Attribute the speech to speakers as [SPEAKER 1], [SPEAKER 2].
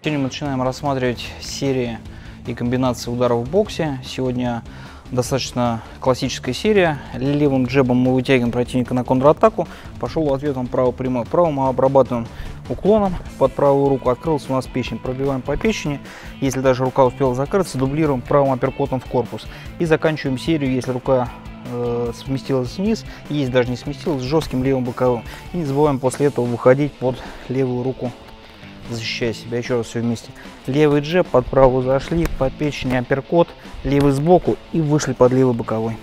[SPEAKER 1] Сегодня мы начинаем рассматривать серии и комбинации ударов в боксе. Сегодня достаточно классическая серия. Левым джебом мы вытягиваем противника на контратаку. Пошел ответом право прямой. Право мы обрабатываем уклоном под правую руку. Открылась у нас печень. Пробиваем по печени. Если даже рука успела закрыться, дублируем правым апперкотом в корпус. И заканчиваем серию, если рука э, сместилась вниз, есть даже не сместилась, с жестким левым боковым. И не забываем после этого выходить под левую руку защищая себя. Еще раз все вместе. Левый джеб, под правую зашли, по печени апперкот, левый сбоку и вышли под левый боковой.